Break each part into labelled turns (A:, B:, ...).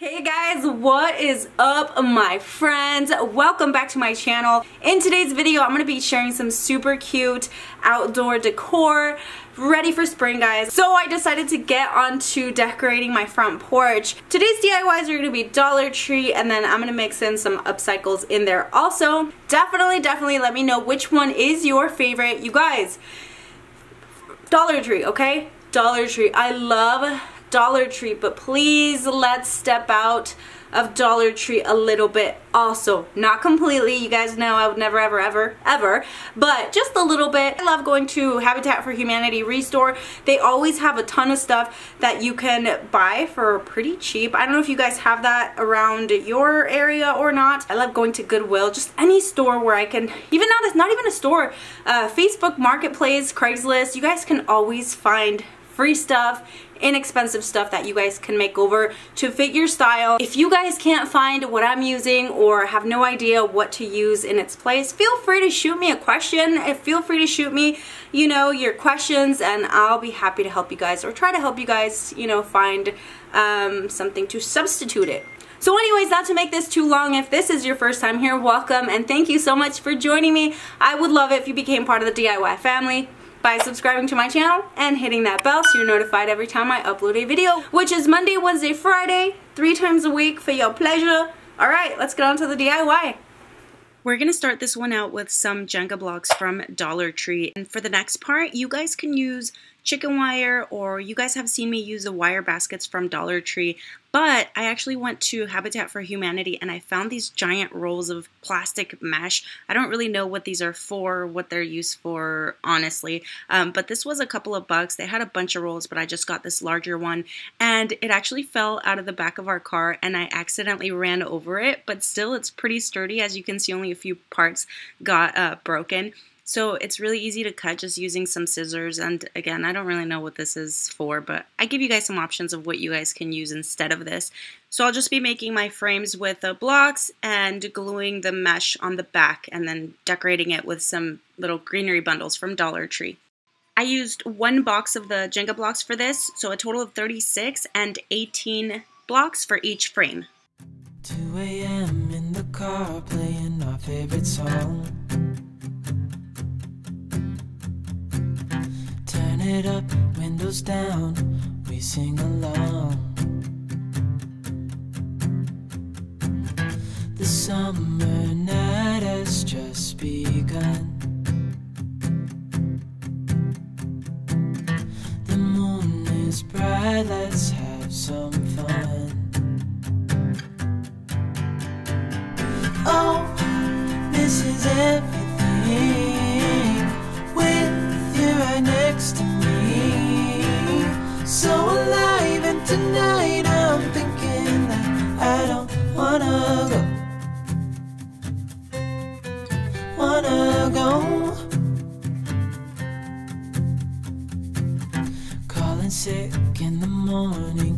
A: Hey guys, what is up my friends? Welcome back to my channel. In today's video, I'm going to be sharing some super cute outdoor decor ready for spring guys. So I decided to get onto decorating my front porch. Today's DIYs are going to be Dollar Tree and then I'm going to mix in some upcycles in there also. Definitely, definitely let me know which one is your favorite. You guys, Dollar Tree, okay? Dollar Tree. I love Dollar Tree, but please let's step out of Dollar Tree a little bit also. Not completely, you guys know I would never ever ever ever, but just a little bit. I love going to Habitat for Humanity Restore. They always have a ton of stuff that you can buy for pretty cheap. I don't know if you guys have that around your area or not. I love going to Goodwill, just any store where I can, even not, it's not even a store, uh, Facebook Marketplace, Craigslist, you guys can always find free stuff inexpensive stuff that you guys can make over to fit your style. If you guys can't find what I'm using or have no idea what to use in its place, feel free to shoot me a question. Feel free to shoot me, you know, your questions and I'll be happy to help you guys or try to help you guys, you know, find um, something to substitute it. So anyways, not to make this too long, if this is your first time here, welcome and thank you so much for joining me. I would love it if you became part of the DIY family by subscribing to my channel and hitting that bell so you're notified every time I upload a video, which is Monday, Wednesday, Friday, three times a week for your pleasure. All right, let's get on to the DIY. We're going to start this one out with some Jenga blocks from Dollar Tree. And for the next part, you guys can use chicken wire or you guys have seen me use the wire baskets from Dollar Tree but I actually went to Habitat for Humanity and I found these giant rolls of plastic mesh. I don't really know what these are for, what they're used for, honestly. Um, but this was a couple of bucks. They had a bunch of rolls, but I just got this larger one. And it actually fell out of the back of our car and I accidentally ran over it. But still, it's pretty sturdy. As you can see, only a few parts got uh, broken. So it's really easy to cut just using some scissors. And again, I don't really know what this is for, but I give you guys some options of what you guys can use instead of this. So I'll just be making my frames with the blocks and gluing the mesh on the back and then decorating it with some little greenery bundles from Dollar Tree. I used one box of the Jenga blocks for this, so a total of 36 and 18 blocks for each frame. 2 a.m. in the car playing our favorite song it up, windows down, we sing along. The summer night has just begun. The moon is bright, let's have some fun. Morning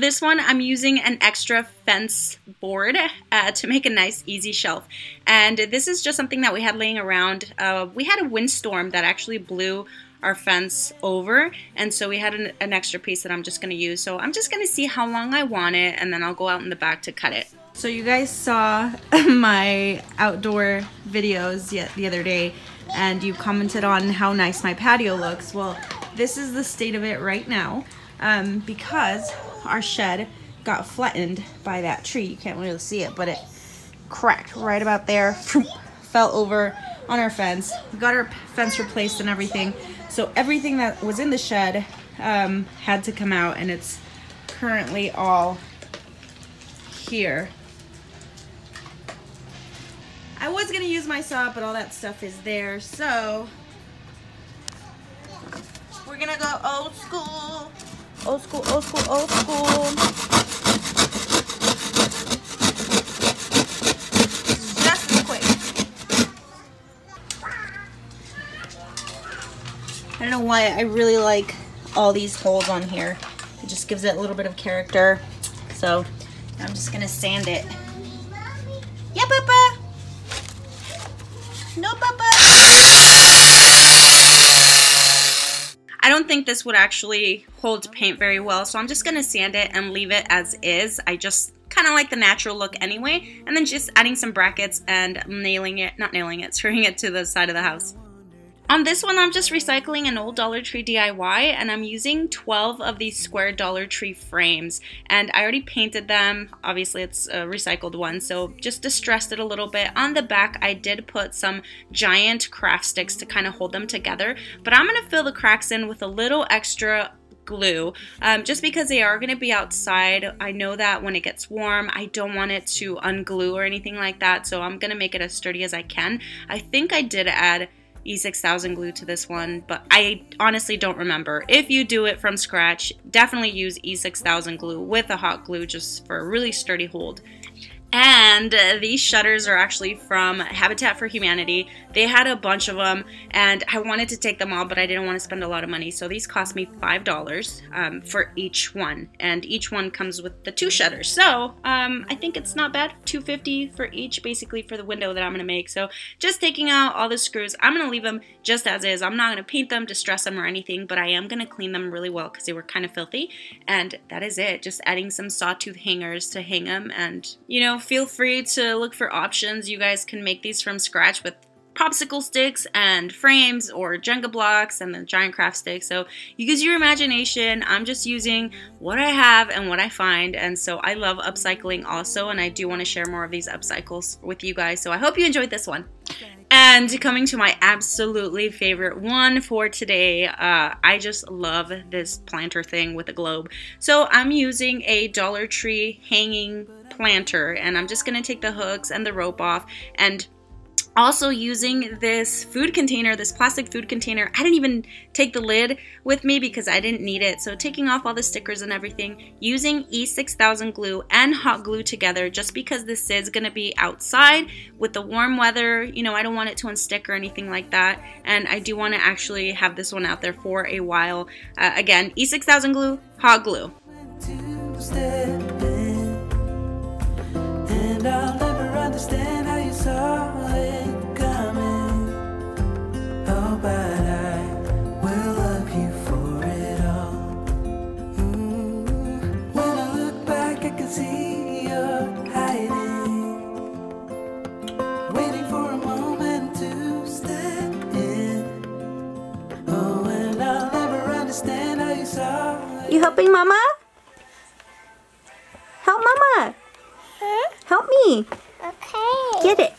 A: this one, I'm using an extra fence board uh, to make a nice easy shelf. And this is just something that we had laying around. Uh, we had a windstorm that actually blew our fence over and so we had an, an extra piece that I'm just going to use. So I'm just going to see how long I want it and then I'll go out in the back to cut it. So you guys saw my outdoor videos yet the other day and you commented on how nice my patio looks. Well, this is the state of it right now um, because our shed got flattened by that tree. You can't really see it, but it cracked right about there, fell over on our fence. We got our fence replaced and everything. So everything that was in the shed um, had to come out and it's currently all here. I was to use my saw, but all that stuff is there. So we're to go old school. Old school, old school, old school. I don't know why I really like all these holes on here. It just gives it a little bit of character. So I'm just gonna sand it. Yeah, Papa. No, Papa. I don't think this would actually hold paint very well, so I'm just gonna sand it and leave it as is. I just kind of like the natural look anyway, and then just adding some brackets and nailing it, not nailing it, screwing it to the side of the house. On this one, I'm just recycling an old Dollar Tree DIY and I'm using 12 of these square Dollar Tree frames and I already painted them. Obviously, it's a recycled one, so just distressed it a little bit. On the back, I did put some giant craft sticks to kind of hold them together, but I'm going to fill the cracks in with a little extra glue um, just because they are going to be outside I know that when it gets warm I don't want it to unglue or anything like that so I'm gonna make it as sturdy as I can I think I did add E6000 glue to this one, but I honestly don't remember. If you do it from scratch, definitely use E6000 glue with a hot glue just for a really sturdy hold. And uh, these shutters are actually from Habitat for Humanity. They had a bunch of them, and I wanted to take them all, but I didn't want to spend a lot of money. So these cost me $5 um, for each one, and each one comes with the two shutters. So um, I think it's not bad. 250 for each, basically for the window that I'm going to make. So just taking out all the screws, I'm going to leave them just as is. I'm not going to paint them, distress them, or anything, but I am going to clean them really well because they were kind of filthy. And that is it. Just adding some sawtooth hangers to hang them, and you know, feel free to look for options. You guys can make these from scratch with popsicle sticks and frames or Jenga blocks and the giant craft stick. So you use your imagination. I'm just using what I have and what I find. And so I love upcycling also. And I do want to share more of these upcycles with you guys. So I hope you enjoyed this one. And coming to my absolutely favorite one for today, uh, I just love this planter thing with a globe. So I'm using a Dollar Tree hanging planter and I'm just going to take the hooks and the rope off and also using this food container, this plastic food container. I didn't even take the lid with me because I didn't need it. So taking off all the stickers and everything, using E6000 glue and hot glue together just because this is going to be outside with the warm weather. You know, I don't want it to unstick or anything like that. And I do want to actually have this one out there for a while. Uh, again, E6000 glue, hot glue. I'll never understand how you saw it coming. Oh, but I will love you for it all. Mm. When I look back, I can see you're hiding. Waiting for a moment to step in. Oh, and I'll never understand how you saw it. You helping Mama? Help Mama! Huh? Help me. Okay. Get it.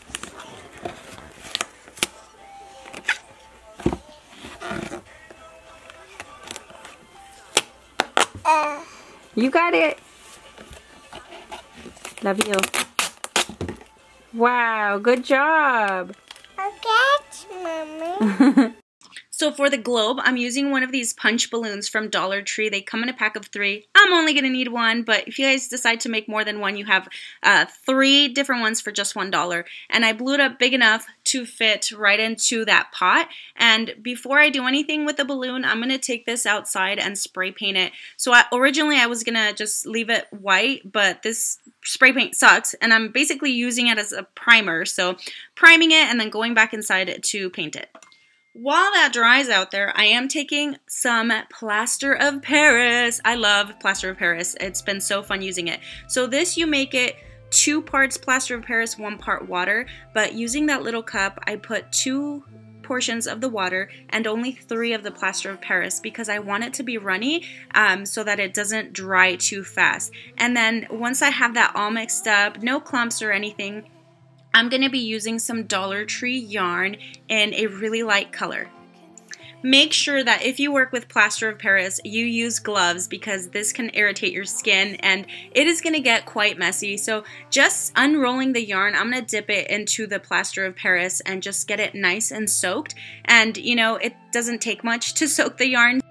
A: Uh. You got it. Love you. Wow, good job. Okay, Mommy. So for the globe, I'm using one of these punch balloons from Dollar Tree. They come in a pack of three. I'm only going to need one, but if you guys decide to make more than one, you have uh, three different ones for just $1. And I blew it up big enough to fit right into that pot. And before I do anything with the balloon, I'm going to take this outside and spray paint it. So I, originally I was going to just leave it white, but this spray paint sucks. And I'm basically using it as a primer. So priming it and then going back inside to paint it. While that dries out there, I am taking some plaster of Paris. I love plaster of Paris. It's been so fun using it. So this, you make it two parts plaster of Paris, one part water. But using that little cup, I put two portions of the water and only three of the plaster of Paris because I want it to be runny um, so that it doesn't dry too fast. And then once I have that all mixed up, no clumps or anything, I'm going to be using some Dollar Tree yarn in a really light color. Make sure that if you work with plaster of Paris, you use gloves because this can irritate your skin and it is going to get quite messy. So just unrolling the yarn, I'm going to dip it into the plaster of Paris and just get it nice and soaked. And you know, it doesn't take much to soak the yarn.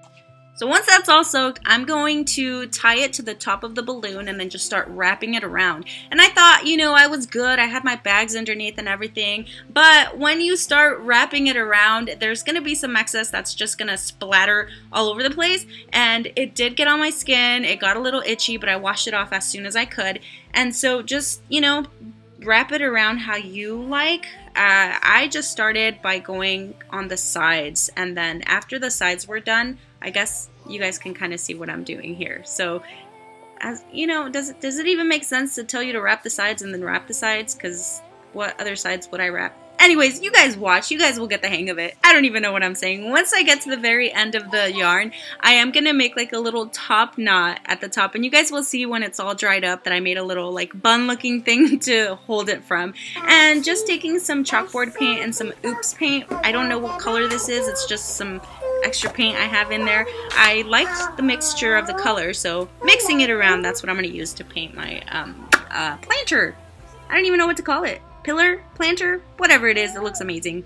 A: So once that's all soaked, I'm going to tie it to the top of the balloon and then just start wrapping it around. And I thought, you know, I was good. I had my bags underneath and everything. But when you start wrapping it around, there's going to be some excess that's just going to splatter all over the place. And it did get on my skin. It got a little itchy, but I washed it off as soon as I could. And so just, you know, wrap it around how you like. Uh, I just started by going on the sides, and then after the sides were done, I guess you guys can kind of see what I'm doing here. So, as you know, does it does it even make sense to tell you to wrap the sides and then wrap the sides? Because what other sides would I wrap? Anyways, you guys watch. You guys will get the hang of it. I don't even know what I'm saying. Once I get to the very end of the yarn, I am going to make like a little top knot at the top. And you guys will see when it's all dried up that I made a little like bun looking thing to hold it from. And just taking some chalkboard paint and some oops paint. I don't know what color this is. It's just some extra paint I have in there. I liked the mixture of the colors, so mixing it around, that's what I'm going to use to paint my um, uh, planter. I don't even know what to call it pillar, planter, whatever it is, it looks amazing.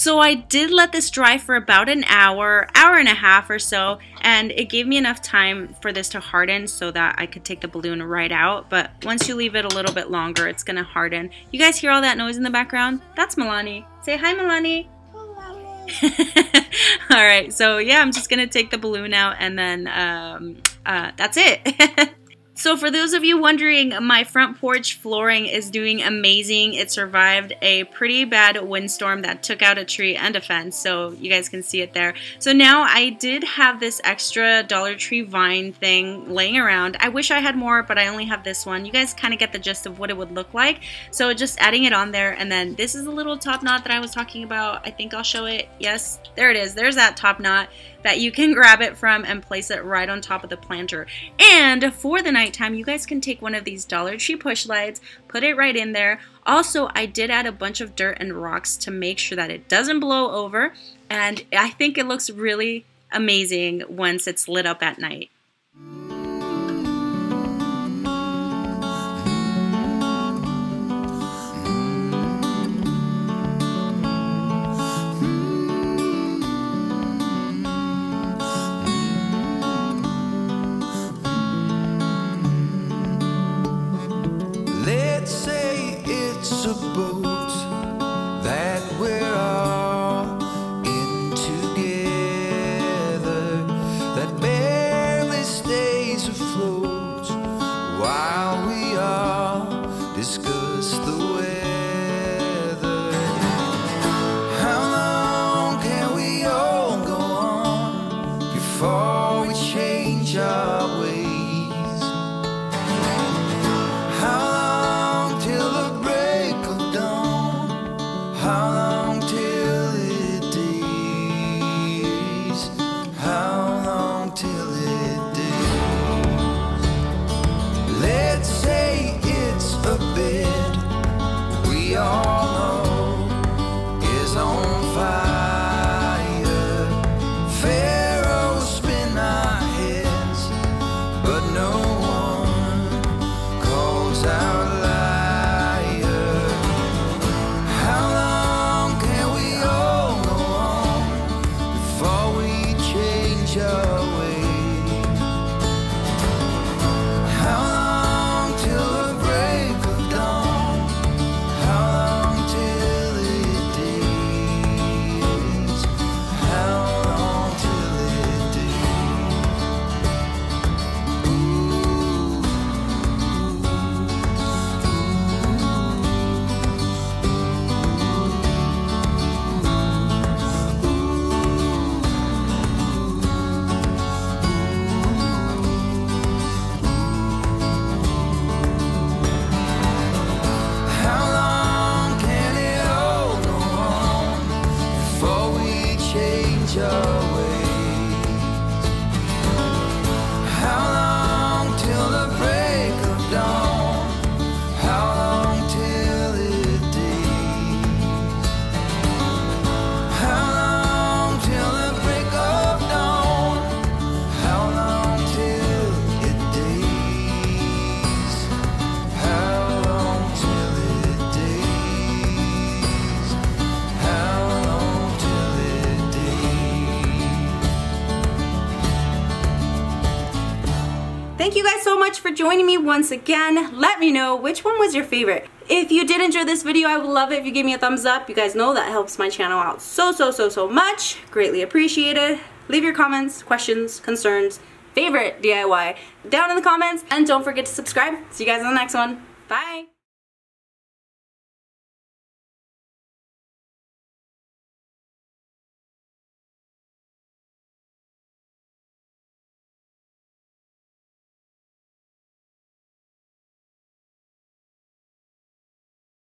A: So I did let this dry for about an hour, hour and a half or so, and it gave me enough time for this to harden so that I could take the balloon right out. But once you leave it a little bit longer, it's gonna harden. You guys hear all that noise in the background? That's Milani. Say hi, Milani. all right, so yeah, I'm just gonna take the balloon out and then um, uh, that's it. So for those of you wondering, my front porch flooring is doing amazing. It survived a pretty bad windstorm that took out a tree and a fence, so you guys can see it there. So now I did have this extra Dollar Tree vine thing laying around. I wish I had more, but I only have this one. You guys kind of get the gist of what it would look like. So just adding it on there, and then this is a little top knot that I was talking about. I think I'll show it. Yes, there it is. There's that top knot that you can grab it from and place it right on top of the planter. And for the nighttime, you guys can take one of these Dollar Tree push lights, put it right in there. Also, I did add a bunch of dirt and rocks to make sure that it doesn't blow over. And I think it looks really amazing once it's lit up at night.
B: Let's
A: for joining me once again. Let me know which one was your favorite. If you did enjoy this video, I would love it if you give me a thumbs up. You guys know that helps my channel out so, so, so, so much. Greatly appreciated. Leave your comments, questions, concerns, favorite DIY down in the comments. And don't forget to subscribe. See you guys in the next one. Bye.